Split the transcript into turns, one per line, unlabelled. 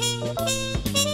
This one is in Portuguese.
Música